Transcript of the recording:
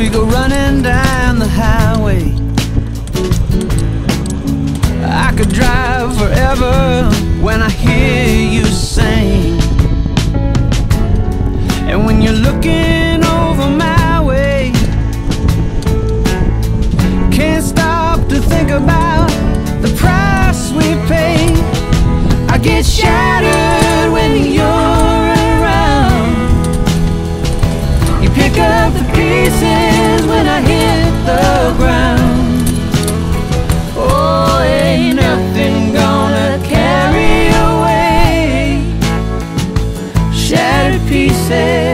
we go running down the highway. I could drive forever when I hear you sing. And when you're looking over my way, can't stop to think about the price we pay. I get shattered when you're around. You pick up the pieces happens when I hit the ground. Oh, ain't nothing gonna carry away shattered pieces.